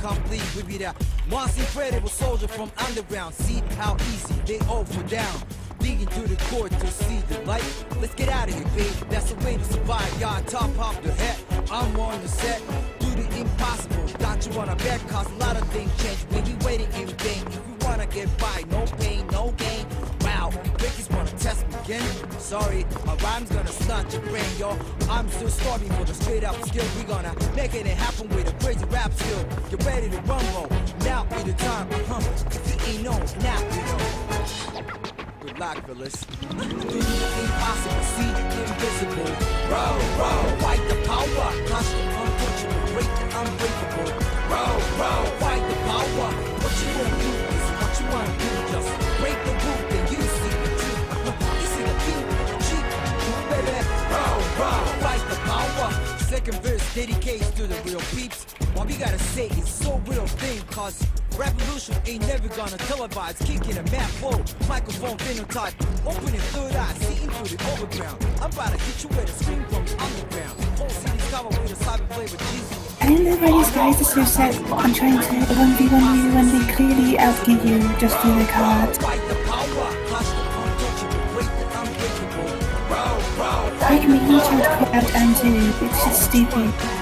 incomplete. We be that once incredible soldier from underground. See how easy they all fall down. Digging through the court to see the light. Let's get out of here, babe. That's the way to survive. Y'all top off the head. I'm on the set. Do the impossible. Don't you wanna bet? Cause a lot of things change when you waiting in vain. If you wanna get by, no pain, no gain. Wow, Ricky's wanna test me again. Sorry, my rhyme's gonna stunt your brain, yo. I'm still starving for the straight up skill. We gonna make it happen with a crazy rap skill. Get ready to rumble. Now be the time. Uh-huh. If you ain't know, now you know. Good luck, fellas. Impossible, see invisible. Roll, roll, fight the power. The untouchable, break the unbreakable. Roll, roll, fight the power. What you gonna do is what you wanna do. Verse dedicates to the real peeps. What we gotta say is so real thing, cause revolution ain't never gonna televise. Kicking a map flow, microphone phenotype. Opening third eye, see into the overground. I'm about to hit you with a scream from the underground. Whole city's covered with a cyber flavor cheesy. I don't know why these guys are so set on trying to 1v1 you when they clearly outgear you just through. The power, Like to put out Antu, it's just stupid.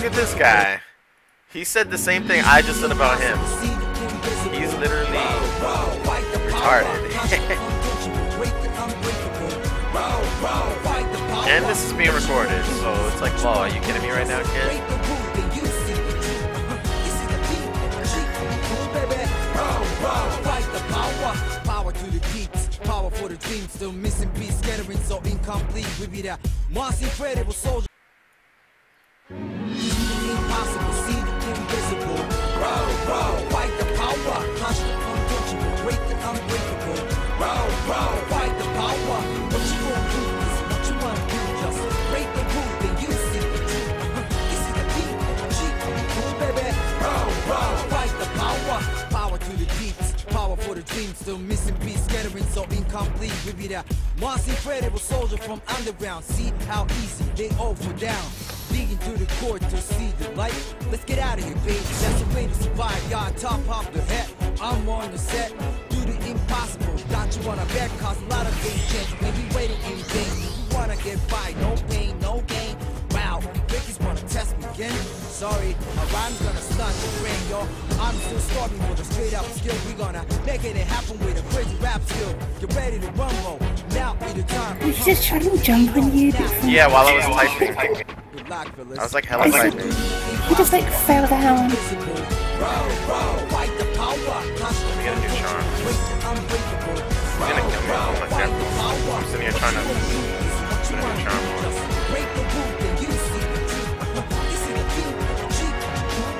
Look at this guy. He said the same thing I just said about him. He's literally retarded. And this is being recorded, so it's like law. Are you kidding me right now, kid? Power. To the peaks, power for the dream. Still missing piece, scattering so incomplete. We be that once incredible soldier. Incomplete. We be that once incredible soldier from underground. See how easy they all fall down. Digging through the court to see the light. Let's get out of here, baby. That's the way to survive. Y'all top off the head. I'm on the set. Do the impossible. Don't you wanna bet? Cause a lot of things change. Maybe waiting in vain. You wanna get by. No pain, no gain. Wow, Ricky's wanna test me again. Sorry, my rhyme's gonna stunt your brain, yo. I'm still starving for the straight up skill. We gonna make it happen with a crazy rap skill. Get ready to rumble. Now be the time. He's just trying to jump on you, but Yeah, while I was typing, Good luck, fellas. I was like hella typing. he just like fell down. Invisible. Roll, roll, fight the power. Crush the Let me get a new charm. break the unbreakable. He's gonna kill me. Oh my Fight the I'm sitting here trying to you gonna do is what you put a new charm on. Just break the rule, then you see the truth. You see the king, cheap,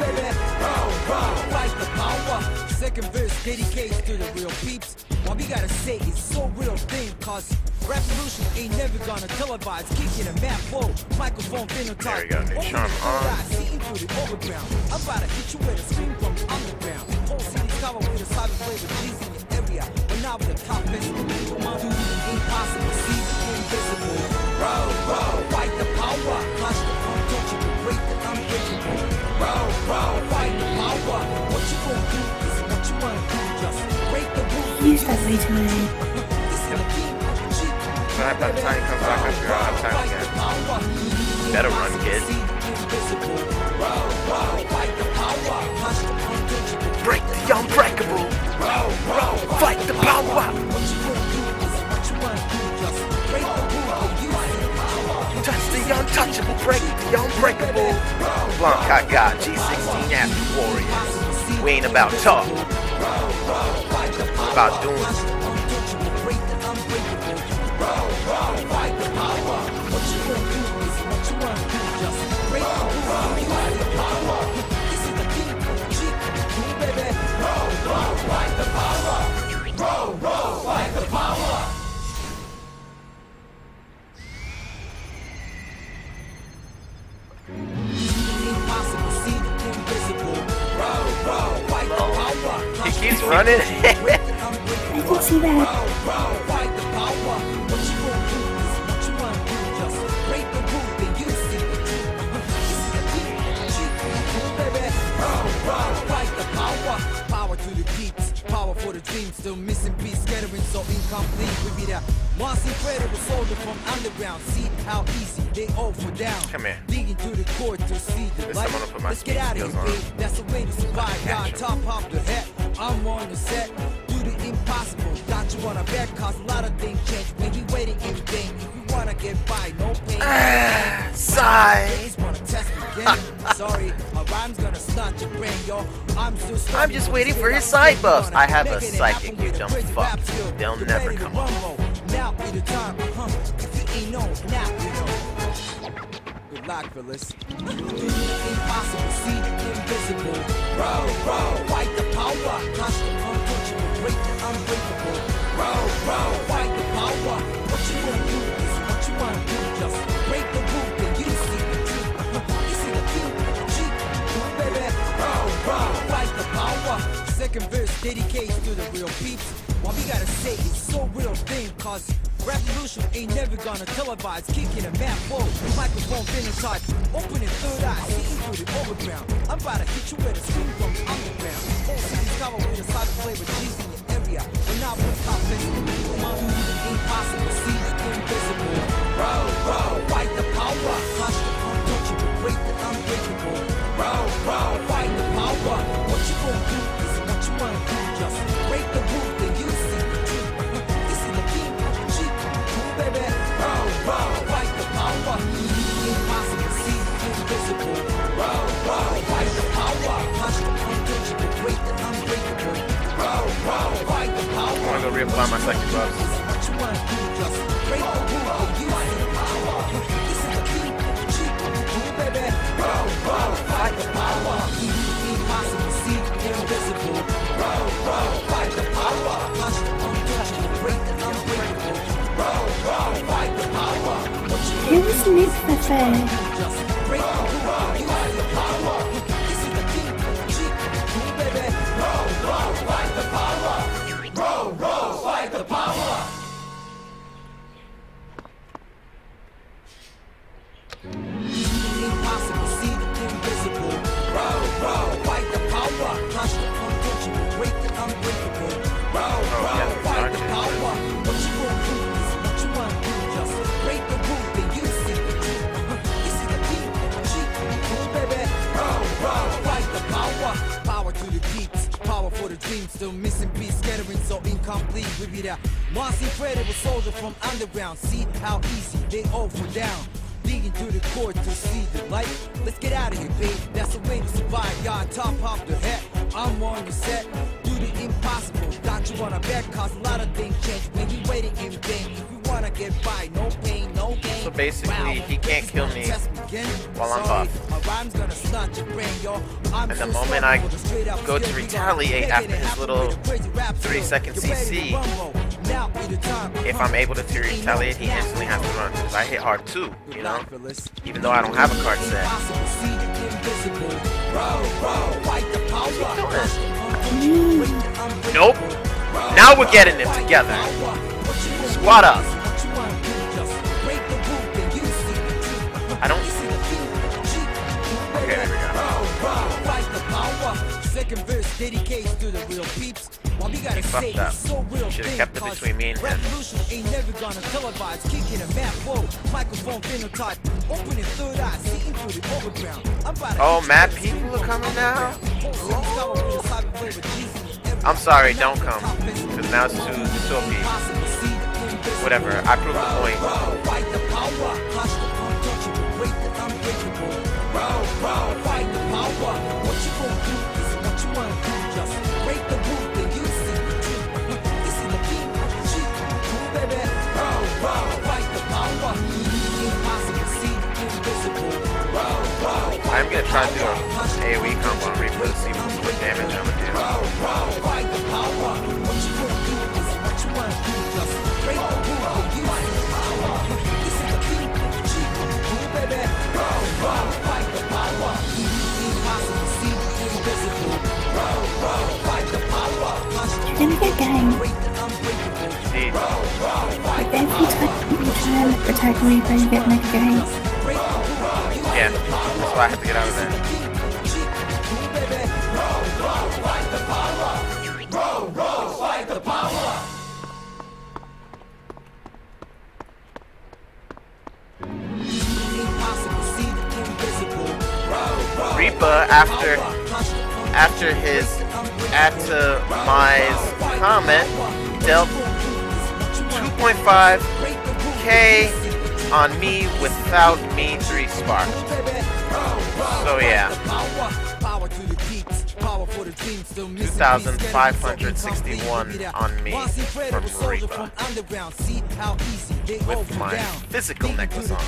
baby. Roll, roll, fight the power. Second verse dedicates to the real peeps. What we gotta say is so real thing, cause revolution ain't never gonna televise. Kicking a map flow, microphone phenotype. There we go, new Open charm the third on. eye, see into the overground. I'm about to hit you with a scream from the underground. Whole city's covered with a cyber flavor cheese in your area. But now with the top best, on, do the impossible, see the invisible. Roll, roll, the. Use that king, cheap, So by the time comes back, I figure out how time again. Better run, kid. Break the unbreakable. Fight the power. Touch the untouchable. Break the unbreakable. Blanc, I got G16 After Warriors. We ain't about talk. About doing. He keeps running. I can see that. Power to the deeps, power for the dreams. Still missing piece, scattering so incomplete. We be that once incredible soldier from underground. See how easy they all fall down. Come here. Digging through the core to see the Listen, light. I'm gonna put my Let's get out of here, babe. That's the way to survive. Got top off the head. I'm on the set. Impossible. Got you on a bed, cause a lot of things change. When we waiting in vain. If you wanna get by, no pain. Ah, sigh. Wanna test me again. Ah. Sorry, my rhyme's gonna stunt your brain, yo. I'm I'm just waiting for his side buffs. I have a psychic, you dumb fuck. They'll never come up. Now be the time, huh? If you ain't know, now you know. Good luck, Phyllis. Impossible, see invisible. Row, row, fight the power. Row, fight the power. What you gonna do is what you wanna do. Just break the rule, then you see the truth. You see the truth, G, baby. Row, row, fight the power. Second verse dedicates to the real peeps. What we gotta say is so real thing, cause revolution ain't never gonna televise. Kicking a man flow, microphone phenotype, opening third eye, seeing through the overground. I'm about to hit you with a scream from the underground. All cities cover with a side play with G's reapply my second. What you just break the rule from underground. See how easy they all fall down. Digging through the core to see the light. Let's get out of here, babe. That's the way to survive. Y'all top off the head. I'm on the set. Do the impossible. Got you on a bed, cause a lot of things change. When we waiting in vain. If we wanna get by, no pain, no gain. So basically, Wow, he can't kill me gonna test again. while I'm buff. My rhyme's gonna stunt your brain, yo. I'm And the moment I for the straight up go to skill we got. retaliate after his little with a crazy rap skill. 30 second CC, If I'm able to to retaliate, he instantly has to run. Because I hit hard too, you know? Even though I don't have a card set. Nope. Now we're getting it together. Squad up. I don't-. Okay, there we go. Second verse dedicates to the real peeps. What we gotta say is so real Should've thing, kept it between me and him. Revolution ain't never gonna televise. Kicking a man flow. Microphone phenotype. Opening third eye. Seeing through the overground. I'm about to Oh, mad people are coming now? I'm I'm sorry, don't come. Because now it's too, it's too OP. Whatever, I proved the point. AoE combo on Reaper to see what damage I'm gonna In the game, Indeed. like every time you try and attack Reaper, you get Mega Game. I have to get out of there. Reaper, after after his atomize comment, dealt 2.5k on me without me 3 spark. So yeah, 2,561 on me from Reaper with my physical necklace on.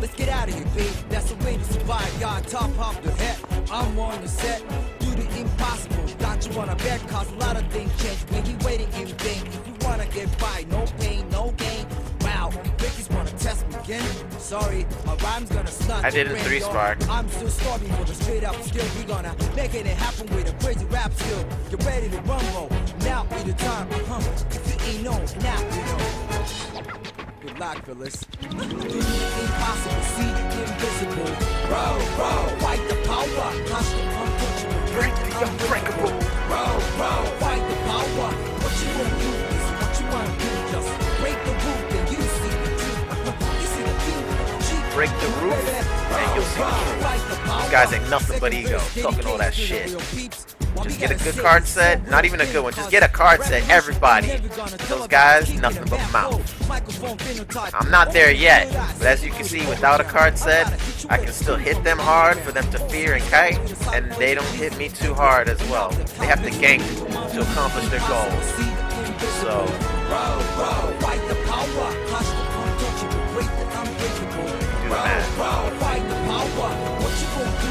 Let's get out of here, babe. That's the way to survive. Y'all top off the head. I'm on the set. Do the impossible. Don't you wanna bet? Cause a lot of things change when waiting in vain. If you wanna get by, no pain, again. Sorry, my rhyme's gonna. I did a three spark. I'm still starving for the straight up skill. We gonna make it happen with a crazy rap skill. Get ready to rumble. Now be the time. Huh? If you ain't know, now you know. Good luck, Phyllis. Impossible, see invisible. Row, fight the power. Constant, untouchable. Break the unbreakable. break the roof, and you'll see the truth. These guys ain't nothing but ego, talking all that shit. Just get a good card set. Not even a good one. Just get a card set. Everybody. Those guys, nothing but mouth. I'm not there yet. But as you can see, without a card set, I can still hit them hard for them to fear and kite. And they don't hit me too hard as well. They have to gank to accomplish their goals. So roll, roll, fight the power. What you gonna do?